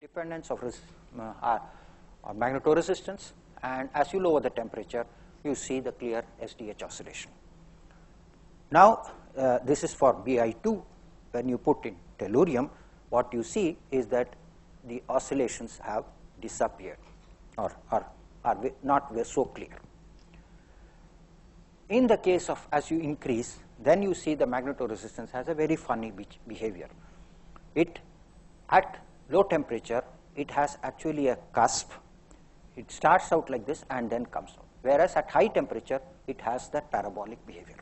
dependence of uh, magnetoresistance and as you lower the temperature you see the clear SDH oscillation. Now uh, this is for Bi2 when you put in tellurium what you see is that the oscillations have disappeared or are, are not so clear. In the case of as you increase then you see the magnetoresistance has a very funny behavior. It at low temperature it has actually a cusp. It starts out like this and then comes out. Whereas at high temperature it has that parabolic behavior.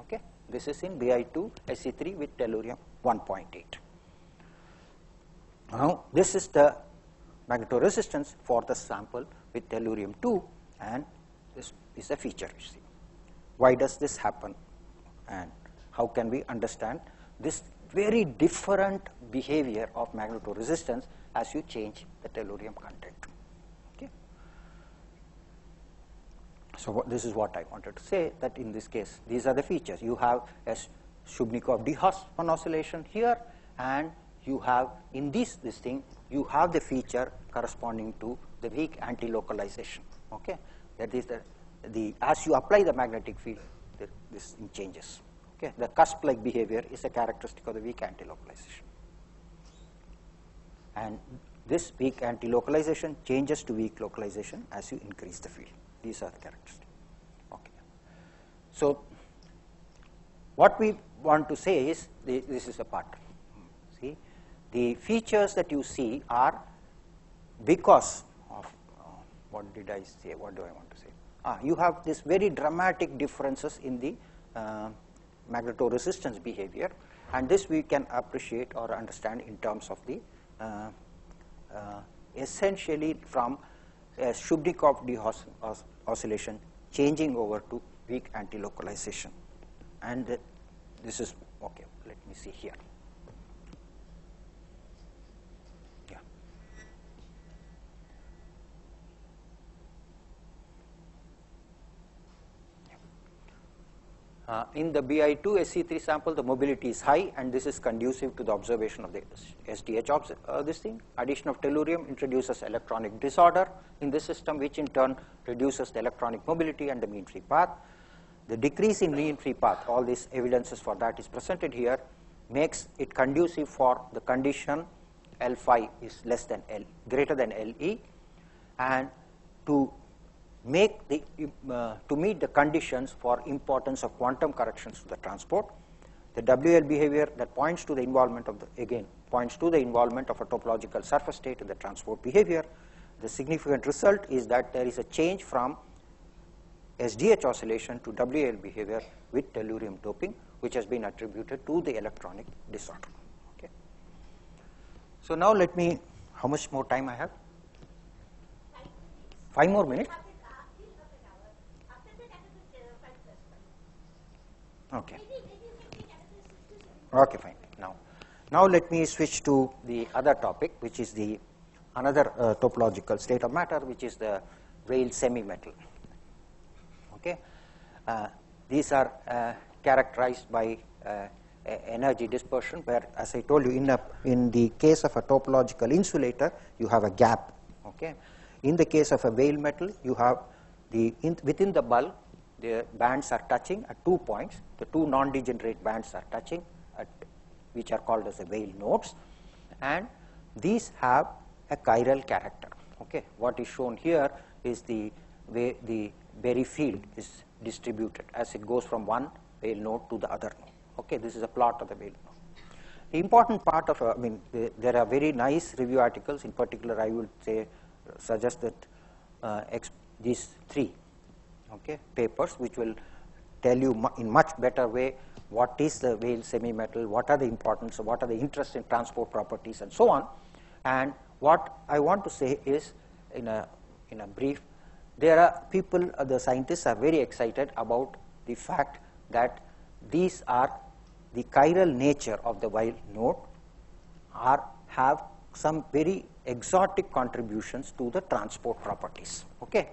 Okay, This is in Bi2 Se3 with tellurium 1.8. Now this is the magnetoresistance for the sample with tellurium 2 and this is a feature you see. Why does this happen and how can we understand this very different behavior of magnetoresistance as you change the tellurium content. Okay. So this is what I wanted to say that in this case these are the features. You have a Shubnikov-de-Hausmann oscillation here and you have in this this thing you have the feature corresponding to the weak anti-localization. Okay, that is the the as you apply the magnetic field, the, this changes. Okay, the cusp-like behavior is a characteristic of the weak anti-localization, and this weak anti-localization changes to weak localization as you increase the field. These are the characteristics. Okay, so what we want to say is the, this is a pattern. See, the features that you see are because of uh, what did I say? What do I want to say? Ah, you have this very dramatic differences in the uh, magnetoresistance behavior, and this we can appreciate or understand in terms of the uh, uh, essentially from a Shubnikov-de oscillation changing over to weak anti-localization, and this is okay. Let me see here. Uh, in the Bi2-Se3 sample, the mobility is high, and this is conducive to the observation of the SDH. Uh, this thing, addition of tellurium introduces electronic disorder in this system, which in turn reduces the electronic mobility and the mean free path. The decrease in mean free path, all these evidences for that is presented here, makes it conducive for the condition L phi is less than L, greater than Le, and to make the, uh, to meet the conditions for importance of quantum corrections to the transport. The WL behavior that points to the involvement of the, again, points to the involvement of a topological surface state in the transport behavior. The significant result is that there is a change from SDH oscillation to WL behavior with tellurium doping, which has been attributed to the electronic disorder. Okay. So now let me, how much more time I have? Five more minutes? Okay. Okay, fine. Now, now let me switch to the other topic, which is the another uh, topological state of matter, which is the Weyl semi-metal. Okay, uh, these are uh, characterized by uh, energy dispersion, where, as I told you, in a, in the case of a topological insulator, you have a gap. Okay, in the case of a Weyl metal, you have the in, within the bulk the bands are touching at two points. The two non-degenerate bands are touching at which are called as the Weyl nodes and these have a chiral character. Okay, What is shown here is the way the Berry field is distributed as it goes from one Weyl node to the other node. Okay, This is a plot of the Weyl node. The important part of, uh, I mean, the, there are very nice review articles. In particular, I would say suggest that uh, these three okay, papers which will tell you in much better way what is the Weyl semi-metal, what are the importance, what are the interests in transport properties and so on. And what I want to say is in a, in a brief, there are people, uh, the scientists are very excited about the fact that these are the chiral nature of the Weyl node are have some very exotic contributions to the transport properties. Okay.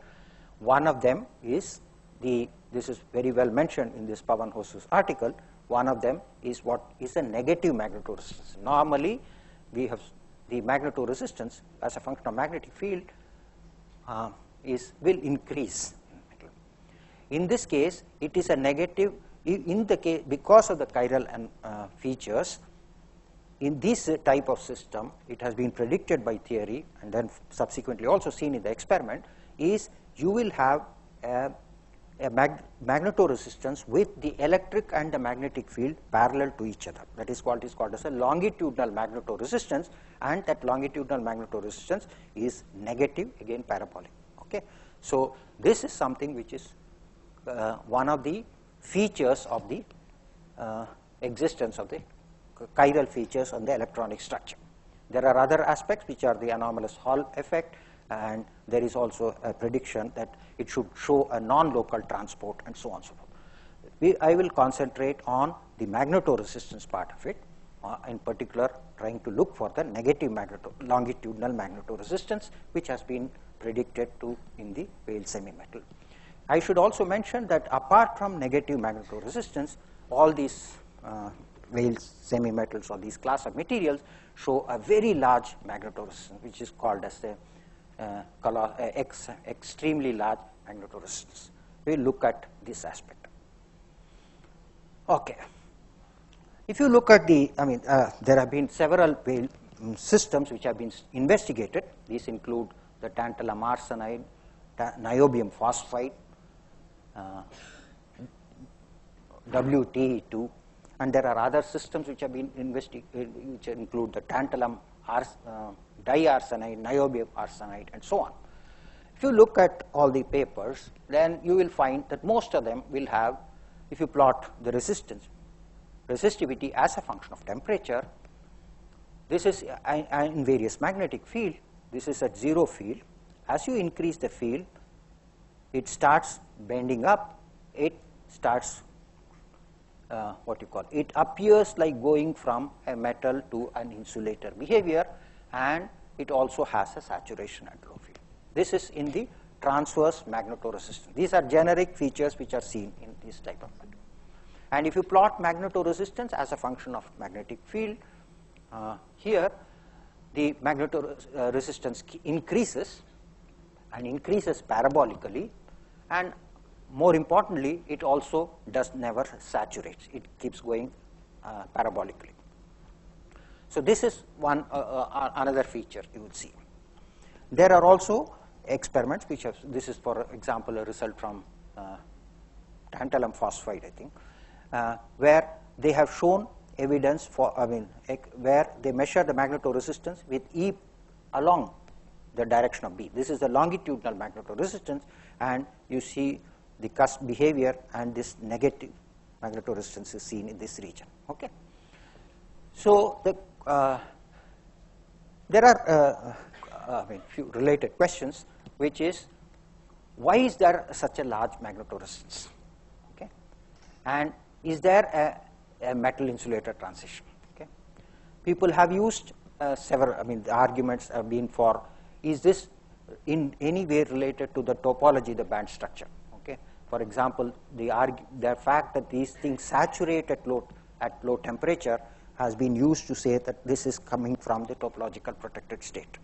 One of them is the, this is very well mentioned in this Pavan Hosur's article, one of them is what is a negative magnetoresistance. Normally, we have the magnetoresistance as a function of magnetic field uh, is will increase. In this case, it is a negative in the case because of the chiral and uh, features in this type of system it has been predicted by theory and then subsequently also seen in the experiment is you will have a, a mag magnetoresistance with the electric and the magnetic field parallel to each other that is what is called as a longitudinal magnetoresistance and that longitudinal magnetoresistance is negative again parabolic okay so this is something which is uh, one of the features of the uh, existence of the chiral features on the electronic structure. There are other aspects which are the anomalous Hall effect and there is also a prediction that it should show a non-local transport and so on and so forth. We, I will concentrate on the magnetoresistance part of it, uh, in particular trying to look for the negative magneto longitudinal magnetoresistance which has been predicted to in the Weyl semi-metal. I should also mention that apart from negative magnetoresistance, all these uh, Weyl semi-metals or these class of materials show a very large magnetoresistance, which is called as the ex extremely large magnetoresistance. We look at this aspect. Okay. If you look at the, I mean, uh, there have been several um, systems which have been investigated. These include the tantalum arsenide, niobium phosphide, uh, WTE2, and there are other systems which have been investigated, which include the tantalum ars, uh, diarsenide, niobium arsenide, and so on. If you look at all the papers, then you will find that most of them will have, if you plot the resistance, resistivity as a function of temperature, this is uh, in various magnetic field, this is at zero field. As you increase the field, it starts bending up, it starts uh, what you call it appears like going from a metal to an insulator behavior and it also has a saturation at low field. This is in the transverse magnetoresistance. These are generic features which are seen in this type of metal. And if you plot magnetoresistance as a function of magnetic field, uh, here the magnetoresistance increases and increases parabolically and more importantly, it also does never saturates. It keeps going uh, parabolically. So this is one uh, uh, another feature you would see. There are also experiments which have, this is for example a result from uh, tantalum phosphide I think, uh, where they have shown evidence for, I mean, where they measure the magnetoresistance with E along the direction of B. This is the longitudinal magnetoresistance and you see the cusp behavior and this negative magnetoresistance is seen in this region. Okay. So the uh, there are uh, uh, I mean few related questions, which is why is there such a large magnetoresistance? Okay, and is there a, a metal insulator transition? Okay, people have used uh, several. I mean the arguments have been for is this in any way related to the topology, the band structure? For example, the, the fact that these things saturate at low, at low temperature has been used to say that this is coming from the topological protected state.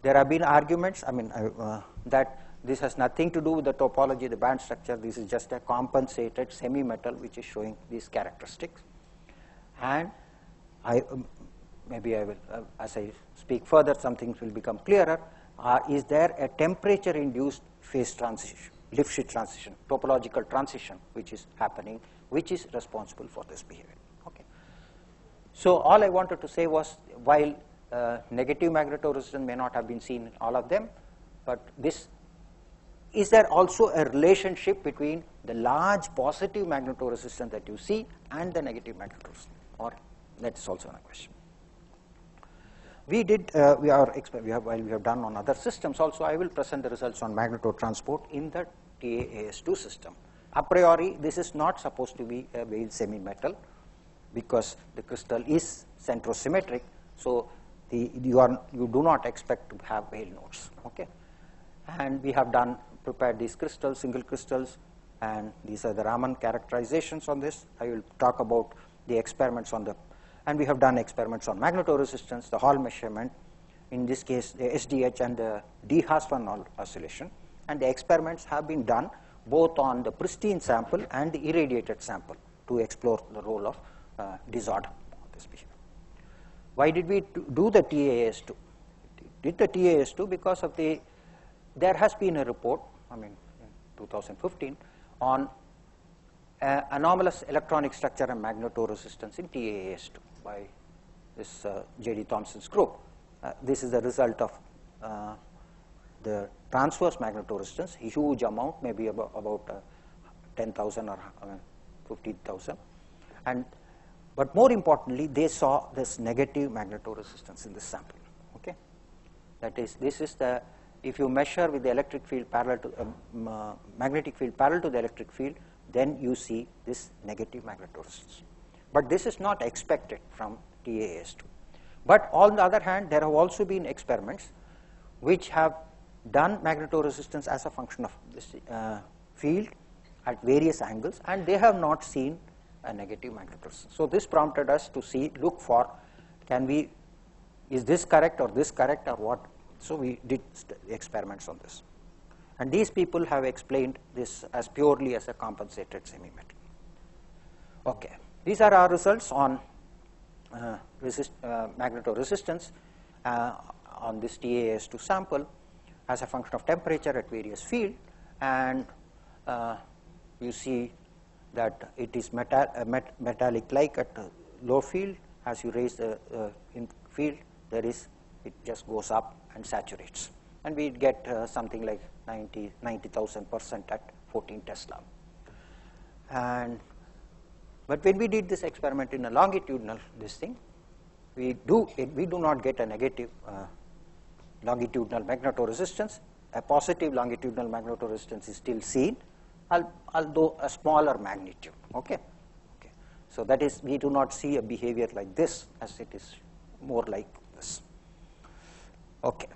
There have been arguments, I mean, uh, that this has nothing to do with the topology, the band structure. This is just a compensated semi-metal which is showing these characteristics. And I, um, maybe I will, uh, as I speak further, some things will become clearer. Uh, is there a temperature-induced phase transition? Lifshitz transition, topological transition, which is happening, which is responsible for this behavior. Okay. So all I wanted to say was, while uh, negative magnetoresistance may not have been seen in all of them, but this is there also a relationship between the large positive magnetoresistance that you see and the negative magnetoresistance, or that is also another question. We did, uh, we are, we have, while we have done on other systems also, I will present the results on magnetotransport in the TAAS2 system. A priori, this is not supposed to be a Weyl semi-metal because the crystal is centrosymmetric, so the, you, are, you do not expect to have Weyl nodes. Okay? And we have done, prepared these crystals, single crystals, and these are the Raman characterizations on this. I will talk about the experiments on the and we have done experiments on magnetoresistance, the Hall measurement, in this case the SDH and the d one oscillation, and the experiments have been done both on the pristine sample and the irradiated sample to explore the role of uh, disorder of this behavior. Why did we do the TAS2? Did the TAS2 because of the, there has been a report, I mean, in 2015, on uh, anomalous electronic structure and magnetoresistance in TAS2 by this uh, J.D. Thompson's group. Uh, this is the result of uh, the transverse magnetoresistance, huge amount, maybe about, about uh, 10,000 or 15,000. And but more importantly, they saw this negative magnetoresistance in this sample. Okay, that is, this is the if you measure with the electric field parallel to um, uh, magnetic field parallel to the electric field, then you see this negative magnetoresistance. But this is not expected from TAS2. But on the other hand, there have also been experiments which have done magnetoresistance as a function of this uh, field at various angles, and they have not seen a negative magnetoresistance. So this prompted us to see, look for, can we, is this correct or this correct or what? So we did experiments on this. And these people have explained this as purely as a compensated semi-metal. Okay, these are our results on uh, resist, uh, magnetoresistance uh, on this TAS2 sample as a function of temperature at various field and uh, you see that it is metal, uh, met metallic like at low field. As you raise the uh, field there is it just goes up and saturates. And we get uh, something like 90 90,000 percent at 14 Tesla. And but when we did this experiment in a longitudinal this thing we do it, we do not get a negative uh, longitudinal magnetoresistance a positive longitudinal magnetoresistance is still seen although a smaller magnitude. Okay? okay. So that is, we do not see a behavior like this as it is more like this. Okay.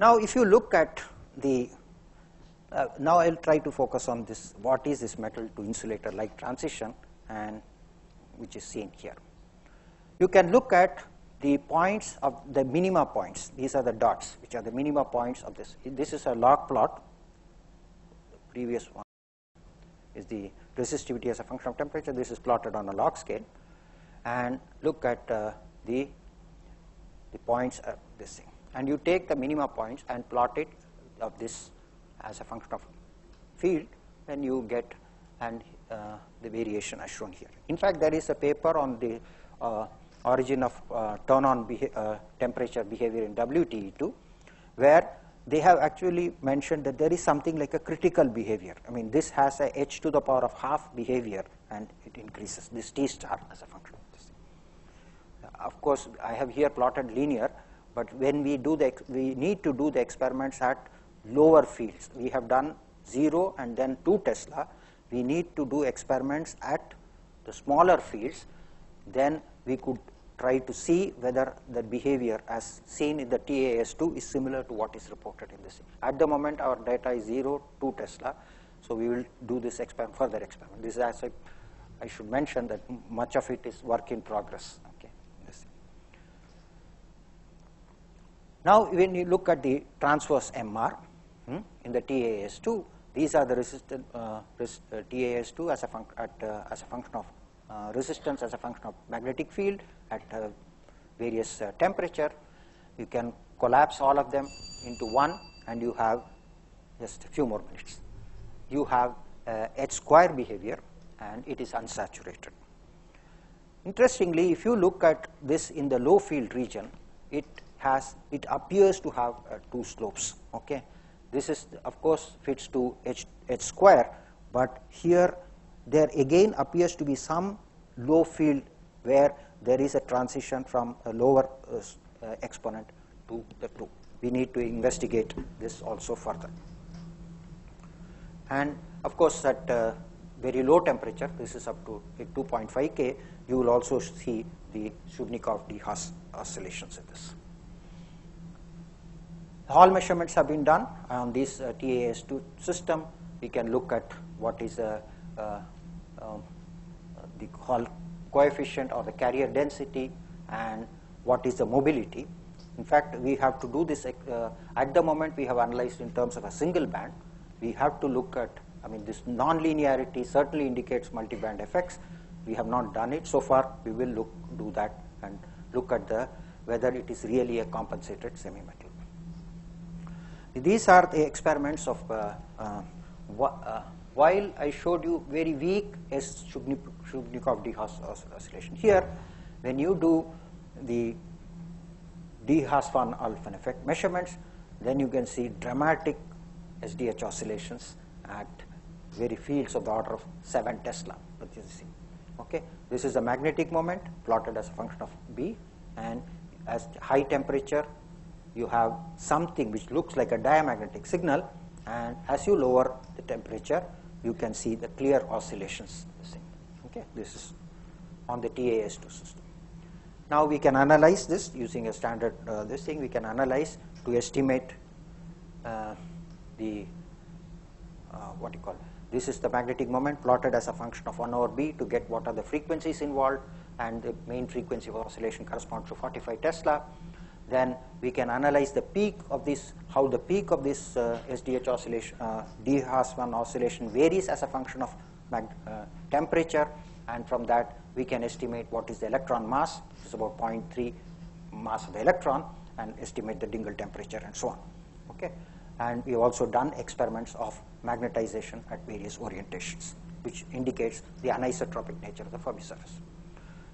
Now, if you look at the, uh, now I will try to focus on this, what is this metal to insulator like transition and which is seen here. You can look at the points of the minima points, these are the dots, which are the minima points of this. This is a log plot previous one is the resistivity as a function of temperature. This is plotted on a log scale. And look at uh, the, the points of this thing. And you take the minima points and plot it of this as a function of field, then you get and uh, the variation as shown here. In fact, there is a paper on the uh, origin of uh, turn-on beha uh, temperature behavior in WTE2, where they have actually mentioned that there is something like a critical behavior. I mean, this has a h to the power of half behavior and it increases this t star as a function of this. Of course, I have here plotted linear, but when we do the, we need to do the experiments at lower fields. We have done 0 and then 2 Tesla. We need to do experiments at the smaller fields. Then we could try to see whether the behavior as seen in the TAS2 is similar to what is reported in this. At the moment, our data is 0, 2 Tesla, so we will do this experiment, further experiment. This is as I, I should mention that much of it is work in progress. Okay. Now, when you look at the transverse MR hmm, in the TAS2, these are the resistant uh, uh, TAS2 as a, at, uh, as a function of resistance as a function of magnetic field at uh, various uh, temperature. You can collapse all of them into one and you have just a few more minutes. You have H square behavior and it is unsaturated. Interestingly, if you look at this in the low field region, it has it appears to have uh, two slopes. Okay, this is of course fits to h h square, but here there again appears to be some low field where there is a transition from a lower uh, uh, exponent to the 2. We need to investigate this also further. And of course, at uh, very low temperature, this is up to 2.5 K, you will also see the Shubnikov de Haas oscillations in this. Hall measurements have been done on this uh, TAS2 system. We can look at what is a uh, the coefficient or the carrier density and what is the mobility. In fact, we have to do this uh, at the moment we have analyzed in terms of a single band. We have to look at, I mean, this non-linearity certainly indicates multi-band effects. We have not done it so far. We will look do that and look at the whether it is really a compensated semi-metal. These are the experiments of uh, uh, uh, while I showed you very weak S Shubnikov d oscillation. Here, when you do the de Haas-van Alphen effect measurements, then you can see dramatic SDH oscillations at very fields of the order of 7 Tesla. Okay, this is the magnetic moment plotted as a function of B, and as high temperature, you have something which looks like a diamagnetic signal, and as you lower the temperature, you can see the clear oscillations. Okay, this is on the TAS2 system. Now we can analyze this using a standard uh, this thing. We can analyze to estimate uh, the uh, what you call this is the magnetic moment plotted as a function of 1 over b to get what are the frequencies involved and the main frequency of oscillation corresponds to 45 Tesla. Then we can analyze the peak of this, how the peak of this uh, SDH oscillation, uh, D Haas-van oscillation varies as a function of uh, temperature and from that we can estimate what is the electron mass, which is about 0.3 mass of the electron and estimate the Dingle temperature and so on. Okay? And we have also done experiments of magnetization at various orientations, which indicates the anisotropic nature of the Fermi surface.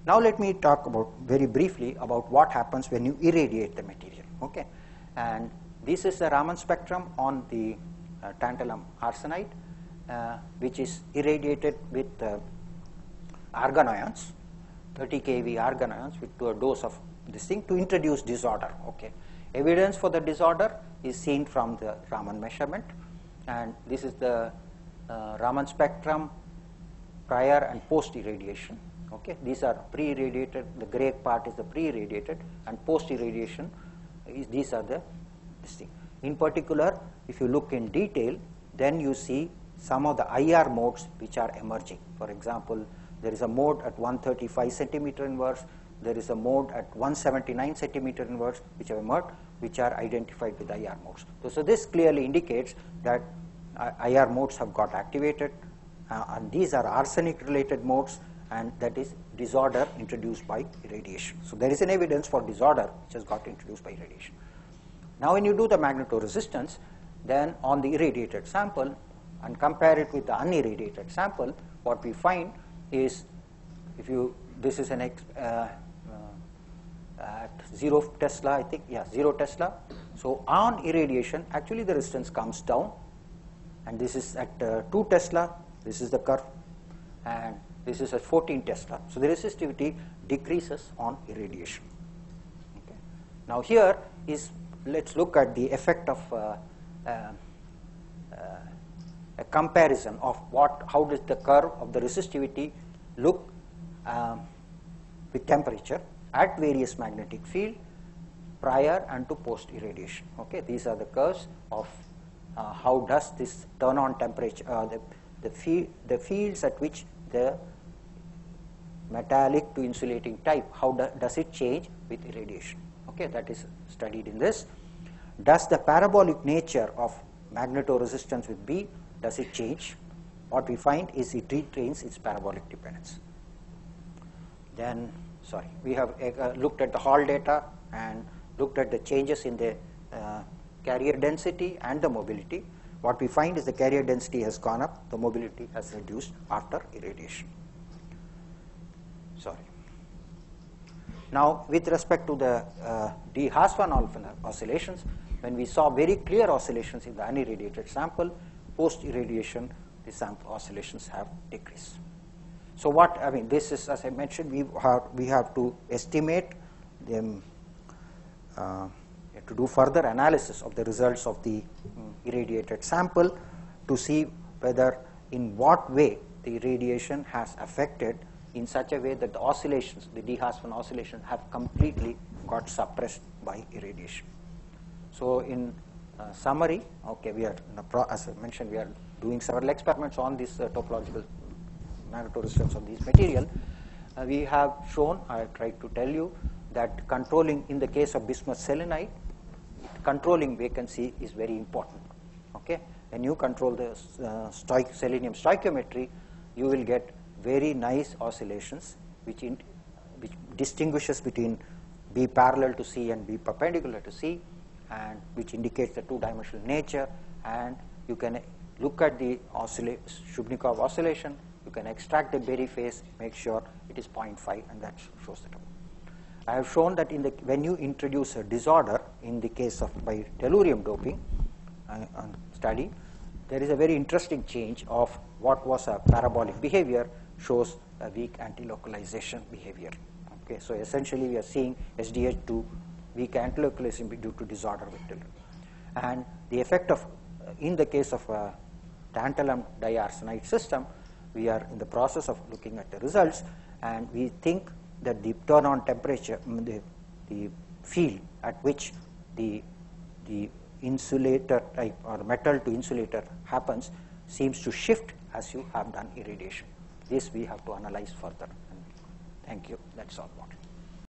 Now let me talk about very briefly about what happens when you irradiate the material. Okay, and this is the Raman spectrum on the uh, tantalum arsenide, uh, which is irradiated with uh, argon ions, 30 keV argon ions with to a dose of this thing to introduce disorder. Okay, evidence for the disorder is seen from the Raman measurement, and this is the uh, Raman spectrum prior and post irradiation. Okay, these are pre-irradiated. The gray part is the pre-irradiated, and post-irradiation is these are the this thing. In particular, if you look in detail, then you see some of the IR modes which are emerging. For example, there is a mode at 135 centimeter inverse. There is a mode at 179 centimeter inverse which have emerged, which are identified with IR modes. So, so this clearly indicates that uh, IR modes have got activated, uh, and these are arsenic-related modes and that is disorder introduced by irradiation. So there is an evidence for disorder which has got introduced by irradiation. Now when you do the magnetoresistance, then on the irradiated sample and compare it with the unirradiated sample, what we find is if you, this is an ex, uh, uh, at 0 Tesla, I think, yeah, 0 Tesla. So on irradiation, actually the resistance comes down and this is at uh, 2 Tesla, this is the curve and this is at 14 Tesla. So the resistivity decreases on irradiation. Okay. Now here is, let's look at the effect of uh, uh, uh, a comparison of what, how does the curve of the resistivity look um, with temperature at various magnetic field prior and to post irradiation. Okay, these are the curves of uh, how does this turn on temperature, uh, the, the, the fields at which the metallic to insulating type, how do, does it change with irradiation? Okay, that is studied in this. Does the parabolic nature of magnetoresistance with B, does it change? What we find is it retains its parabolic dependence. Then, sorry, we have uh, looked at the Hall data and looked at the changes in the uh, carrier density and the mobility. What we find is the carrier density has gone up, the mobility has reduced after irradiation. Sorry. Now, with respect to the uh, D Haas-van oscillations, when we saw very clear oscillations in the unirradiated sample, post-irradiation, the sample oscillations have decreased. So what, I mean, this is, as I mentioned, we have, we have to estimate them, uh, to do further analysis of the results of the um, irradiated sample to see whether in what way the irradiation has affected in such a way that the oscillations, the D Haas-van oscillations, have completely got suppressed by irradiation. So in uh, summary, okay, we are, as I mentioned, we are doing several experiments on this uh, topological magnetoresistance of these material. uh, we have shown, I tried to tell you, that controlling in the case of bismuth selenide, controlling vacancy is very important. Okay, when you control the uh, selenium stoichiometry, you will get very nice oscillations, which, in, which distinguishes between B parallel to C and B perpendicular to C, and which indicates the two-dimensional nature. And you can look at the Shubnikov oscillation. You can extract the Berry phase, make sure it is 0.5, and that shows the term. I have shown that in the, when you introduce a disorder in the case of by tellurium doping uh, study, there is a very interesting change of what was a parabolic behavior shows a weak antilocalization behavior. Okay, so essentially we are seeing SDH2 weak antilocalization due to disorder tellurium. And the effect of, uh, in the case of a tantalum diarsenide system, we are in the process of looking at the results and we think that the turn on temperature, the, the field at which the, the insulator type or metal to insulator happens seems to shift as you have done irradiation. This we have to analyze further. Thank you. That's all.